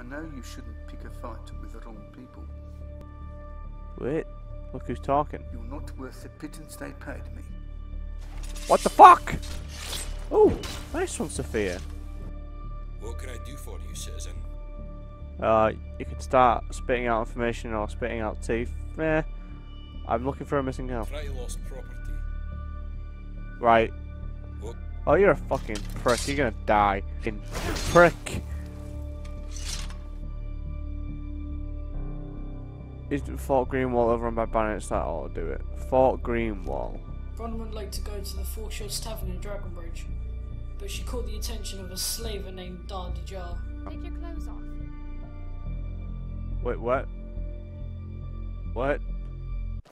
I know you shouldn't pick a fight with the wrong people. Wait, look who's talking. You're not worth the pittance they paid me. What the fuck? Oh, nice one, Sophia. What can I do for you, citizen? Uh, you can start spitting out information or spitting out teeth. Eh, I'm looking for a missing girl. Try lost property. Right. What? Oh, you're a fucking prick. You're gonna die. Fucking prick. Is Fort Greenwall overrun by bandits? That ought to do it. Fort Greenwall. Ron would like to go to the Four Shields Tavern in Dragonbridge, but she caught the attention of a slaver named Dardy Jar. Take your clothes off. Wait, what? What?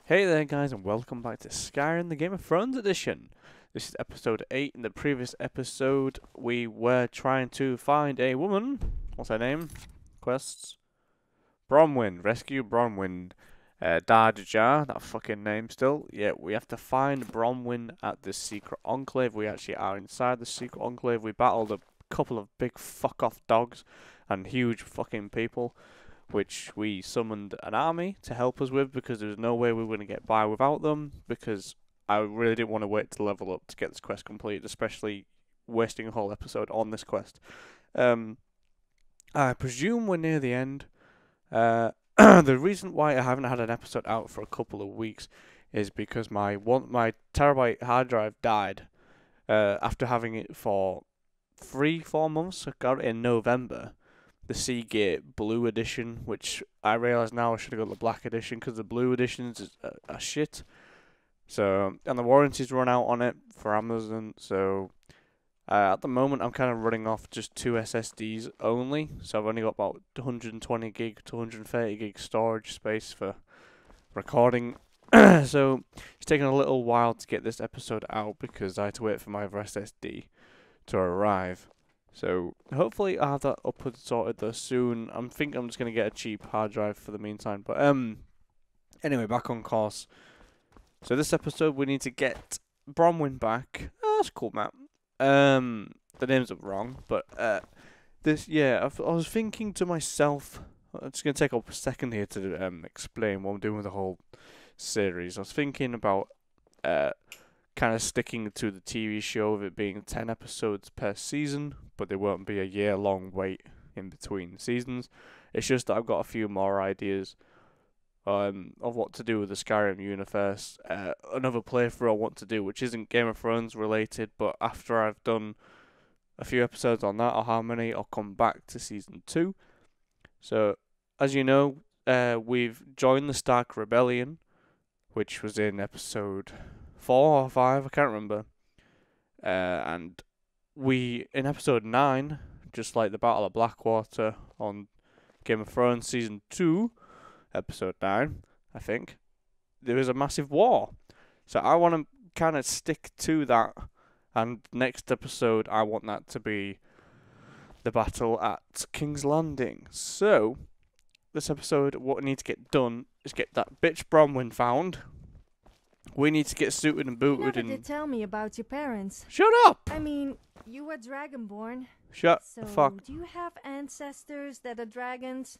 Hey there, guys, and welcome back to Skyrim, the Game of Thrones edition. This is episode 8. In the previous episode, we were trying to find a woman. What's her name? Quests. Bronwyn. Rescue Bronwyn. Uh, Dardajar, that fucking name still. Yeah, we have to find Bronwyn at the secret enclave. We actually are inside the secret enclave. We battled a couple of big fuck off dogs and huge fucking people which we summoned an army to help us with because there was no way we were going to get by without them because I really didn't want to wait to level up to get this quest completed, especially wasting a whole episode on this quest. Um, I presume we're near the end. Uh, the reason why I haven't had an episode out for a couple of weeks is because my one my terabyte hard drive died uh, after having it for three four months. I got it in November the Seagate Blue Edition, which I realise now I should have got the Black Edition because the Blue Editions is a, a shit. So and the warranties run out on it for Amazon. So uh, at the moment I'm kind of running off just two SSDs only. So I've only got about 120 gig to 130 gig storage space for recording. so it's taken a little while to get this episode out because I had to wait for my other SSD to arrive. So hopefully I'll have that up and sorted though soon. I'm think I'm just gonna get a cheap hard drive for the meantime. But um anyway, back on course. So this episode we need to get Bronwyn back. Oh, that's cool, Matt. Um the names are wrong, but uh this yeah, I was thinking to myself I'm just gonna take a second here to um explain what I'm doing with the whole series. I was thinking about uh kind of sticking to the TV show of it being 10 episodes per season, but there won't be a year long wait in between seasons. It's just that I've got a few more ideas um, of what to do with the Skyrim universe. Uh, another playthrough I want to do, which isn't Game of Thrones related, but after I've done a few episodes on that or how many, I'll come back to season 2. So, as you know, uh, we've joined the Stark Rebellion, which was in episode four or five, I can't remember. Uh, and we in episode nine, just like the Battle of Blackwater on Game of Thrones season two, episode nine, I think, there was a massive war. So I want to kind of stick to that, and next episode I want that to be the battle at King's Landing. So this episode, what we need to get done is get that bitch Bronwyn found we need to get suited and You booted never and did tell me about your parents. shut up. I mean, you were dragonborn. Shut So, the fuck. do you have ancestors that are dragons?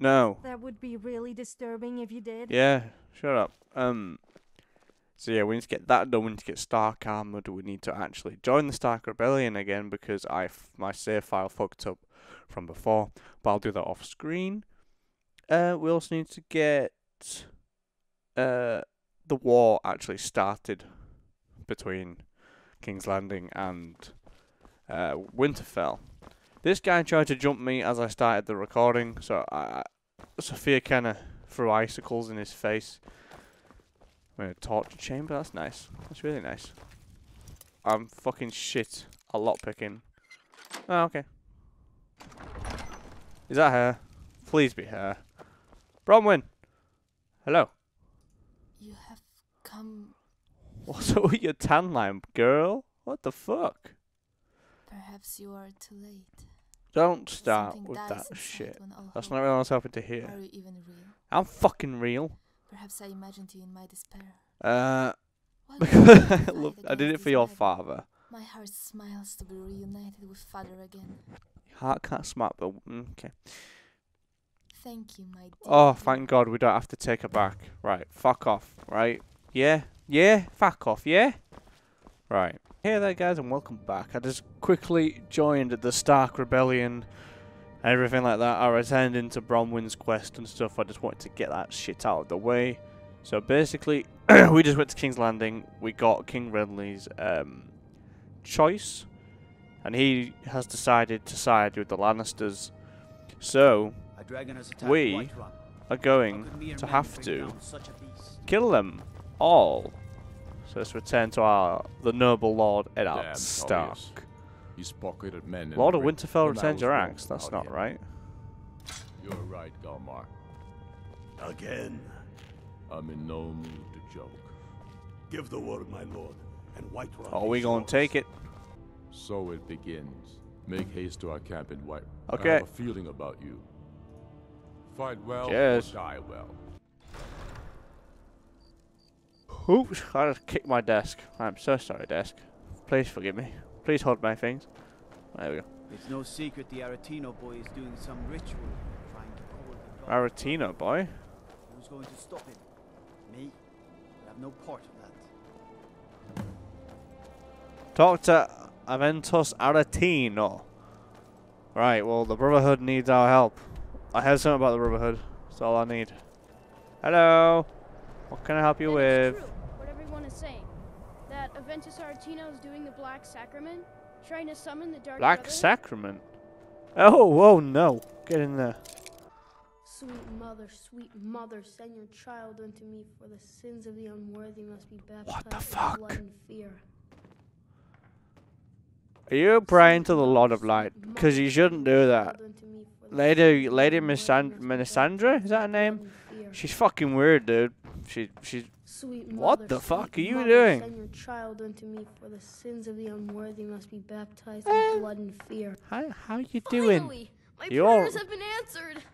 No. That would be really disturbing if you did. Yeah. Shut up. Um. So yeah, we need to get that done. We need to get Stark armored. We need to actually join the Stark Rebellion again because I f- my save file fucked up from before. But I'll do that off screen. Uh, we also need to get uh the war actually started between King's Landing and uh, Winterfell. This guy tried to jump me as I started the recording, so I, Sophia kind of threw icicles in his face. I'm in a torture chamber. That's nice. That's really nice. I'm fucking shit a lot picking. Oh, okay. Is that her? Please be her. Bronwyn. Hello. You have come. What's up with your tan line, girl? What the fuck? Perhaps you are too late. Don't start Something with that shit. That's not what I was hoping to hear. Are you even real? I'm fucking real. Perhaps I imagined you in my despair. Uh, I look, I did it for your father. My heart smiles to be reunited with father again. Heart can't smart, but mm, okay. Thank you, my dear. Oh, thank God we don't have to take her back. Right, fuck off. Right, yeah, yeah, fuck off, yeah. Right. Hey there, guys, and welcome back. I just quickly joined the Stark Rebellion everything like that. I returned into Bronwyn's quest and stuff. I just wanted to get that shit out of the way. So basically, we just went to King's Landing. We got King Renly's um, choice, and he has decided to side with the Lannisters. So A dragon has attacked We are going to have to down such a beast? kill them all. So let's return to our the noble Lord Eddard Damn, Stark. Tullius. He's pocketed men. Lord of Winterfell when returns your wrong axe. That's about not oh, him. right. You're right, Galmar. Again, I'm in no mood to joke. give the word, my lord, and Whiterun. Are we gonna yours. take it? So it begins. Make haste to our camp in White. I Okay. have a feeling about you. Fight well Cheers. or die well. Oops! I just kicked my desk. I'm so sorry, desk. Please forgive me. Please hold my things. There we go. It's no secret the Aretino boy is doing some ritual trying to call the god. Aretino boy. Who's going to stop him? Me? I have no part of that. Talk to Aventus Aretino. Right, well, the Brotherhood needs our help. I heard something about the Brotherhood. That's all I need. Hello. What can I help you with? true, what everyone is saying. That Aventus is doing the Black Sacrament, trying to summon the Dark Black Brotherhood. Sacrament. Oh, whoa, no. Get in there. Sweet mother, sweet mother, send your child unto me, for the sins of the unworthy must be baptized the in fuck? blood and fear. Are you praying to the Lord of Light? Because you shouldn't do that. child unto me, for the Lady, Lady Melisandre? Is that her name? Blood and fear. She's fucking weird, dude. She, she's. Sweet What mother, the fuck are you mother, doing? Send your child unto me, for the sins of the unworthy must be baptized Eh. in blood and fear. How, how you doing? Finally, my You're- prayers have been answered.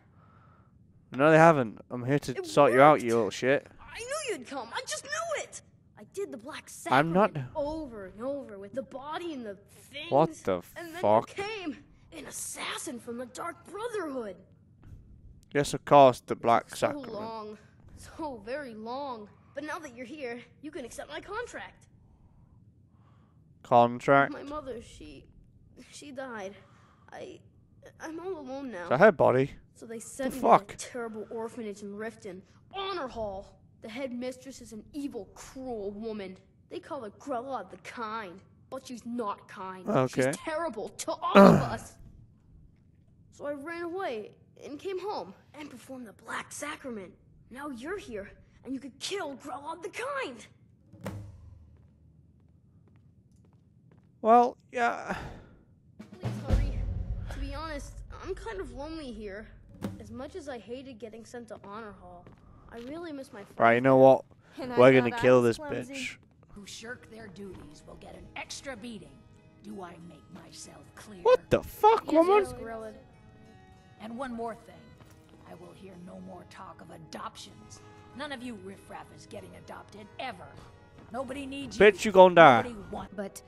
No, they haven't. I'm here to It sort you out, you little shit. I knew you'd come. I just knew it. I did the black I'm not- over and over with the body and the things. What the and then fuck? you came, an assassin from the Dark Brotherhood. Yes, of course, the Black so Sacrament. long, so very long. But now that you're here, you can accept my contract. Contract. My mother, she, she died. I, I'm all alone now. Is that her body? So they sent The me to fuck? that terrible orphanage in Riften. Honor Hall. The headmistress is an evil, cruel woman. They call her Grelod the Kind, but she's not kind. Okay. She's terrible to all of us. So I ran away and came home and performed the Black Sacrament. Now you're here, and you could kill Grelod the Kind. Well, yeah. Please hurry. To be honest, I'm kind of lonely here. As much as I hated getting sent to Honor Hall, I really miss my friends. Right, you know what? And We're gonna kill this clumsy. bitch. who shirk their duties will get an extra beating. Do I make myself clear? What the fuck, woman? Yes, Grelod. And one more thing. I will hear no more talk of adoptions. None of you riffraff is getting adopted, ever. Nobody needs you. Bitch, you gonna die. Want- But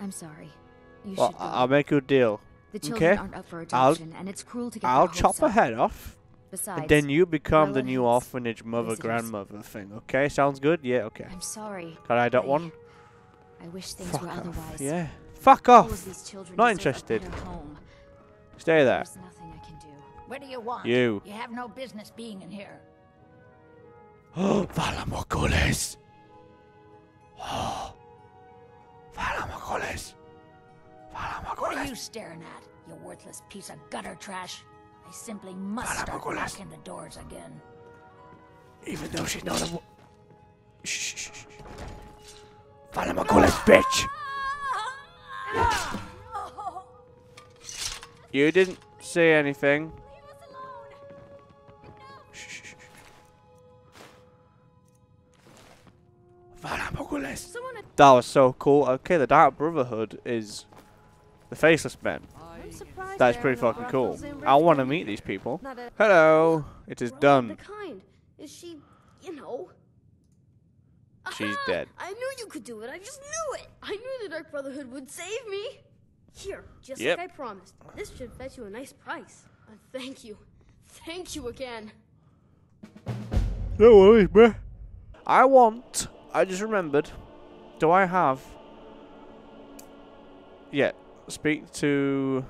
I'm sorry. You Well, should go. I- I'll make you a deal. the children okay? aren't up for I'll- and it's cruel to get I'll chop hopes her head off, Besides, and then you become the new orphanage mother visitors. grandmother thing. Okay, sounds good. Yeah, okay. I'm sorry. Can I adopt one? I wish things Fuck were off. otherwise. Yeah. Fuck off. these Not deserve a interested. Stay there. There's nothing I can do. What do you want? You. You have no business being in here. Oh, Valar Morghulis. Oh, Valar Morghulis. What are you staring at, you worthless piece of gutter trash? I simply must start locking the doors again. Even though she's not a. Shh, shh, shh. Valar Morghulis, bitch. Ah! You didn't say anything. Shh, shh, shh. Valar Morghulis. Someone That was so cool. Okay, the Dark Brotherhood is the Faceless Men. That's pretty fucking cool. I want to meet these people. Hello, it is done. Is she, you know? She's dead. I knew you could do it. I just knew it. I knew the Dark Brotherhood would save me. Here, just Yep. like I promised. This should fetch you a nice price. Uh, thank you. Thank you again. No worries, bruh. I want. I just remembered. Do I have? Yeah. Speak to.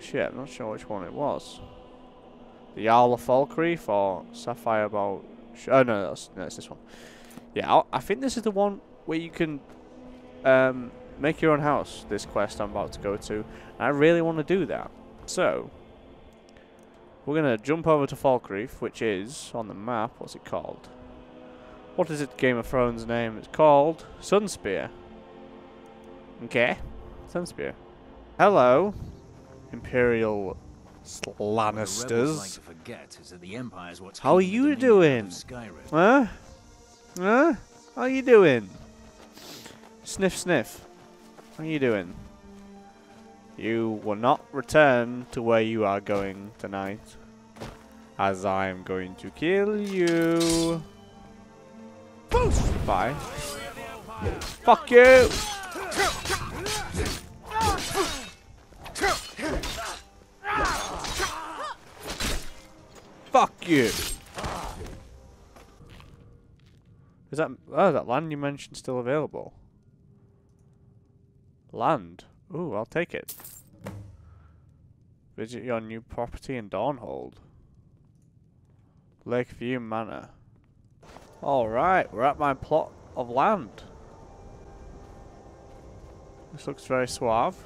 Shit, I'm not sure which one it was. The Jarl of Falkreath or Sapphire Bowl. Oh no, that's, no, it's this one. Yeah, I'll, I think this is the one where you can um, make your own house. This quest I'm about to go to. I really want to do that. So, we're gonna jump over to Falkreath, which is on the map. What's it called? What is it? Game of Thrones name? It's called Sunspear. Okay, Sunspear. Hello, Imperial Lannisters. How are you doing? Huh? Huh? How are you doing? Sniff, sniff. What are you doing? You will not return to where you are going tonight. As I am going to kill you. Bye. Fuck you! Fuck you! Is that oh that land you mentioned still available? Land. Ooh, I'll take it. Visit your new property in Dawnhold. Lakeview Manor. Alright, we're at my plot of land. This looks very suave.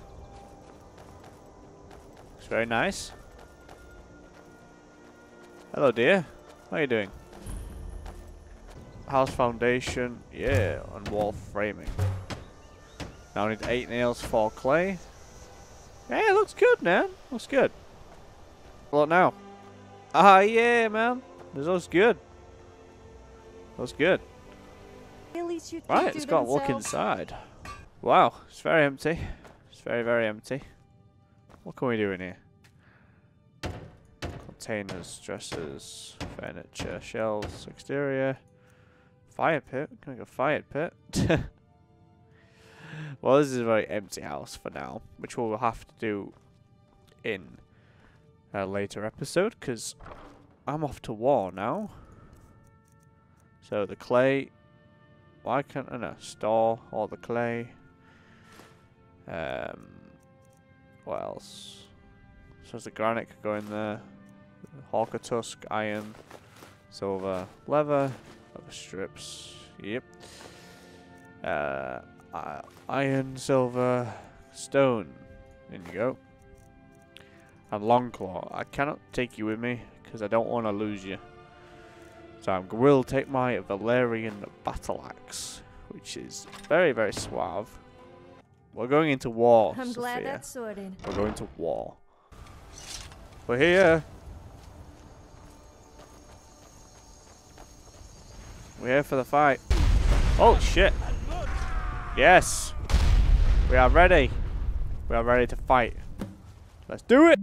Looks very nice. Hello dear. How are you doing? House foundation, yeah, and wall framing. Now I need eight nails for clay. Hey, it looks good, man. Looks good. What now? Ah, yeah, man. This looks good. Looks good. Right, keep let's to go look inside. Wow, it's very empty. It's very, very empty. What can we do in here? Containers, dressers, furniture, shelves, exterior, fire pit. Can I go fire pit? well, this is a very empty house for now, which we'll have to do in a later episode because I'm off to war now. So the clay why can't I no, store all the clay? Um, what else? So there's the granite could go in there. Horker tusk, iron, silver, leather, leather strips. Yep. Uh, i- iron, silver, stone. In you go. And longclaw. I cannot take you with me because I don't want to lose you. So I will take my Valyrian battle axe, which is very, very suave. We're going into war, I'm glad that's sorted. We're going to war. We're here. We're here for the fight. Oh shit! Yes! We are ready. We are ready to fight. Let's do it!